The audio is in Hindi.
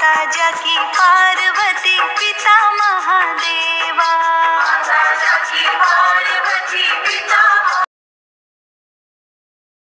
जा की पार